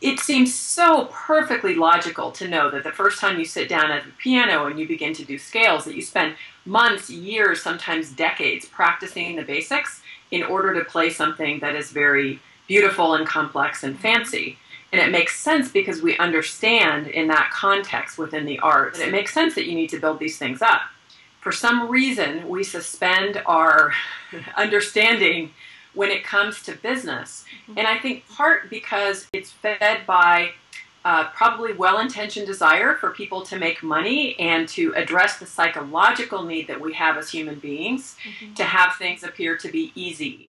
it seems so perfectly logical to know that the first time you sit down at the piano and you begin to do scales, that you spend months, years, sometimes decades practicing the basics in order to play something that is very beautiful and complex and mm-hmm. fancy. And it makes sense because we understand in that context within the arts, it makes sense that you need to build these things up. For some reason, we suspend our understanding when it comes to business. Mm-hmm. And I think part because it's fed by uh, probably well intentioned desire for people to make money and to address the psychological need that we have as human beings mm-hmm. to have things appear to be easy.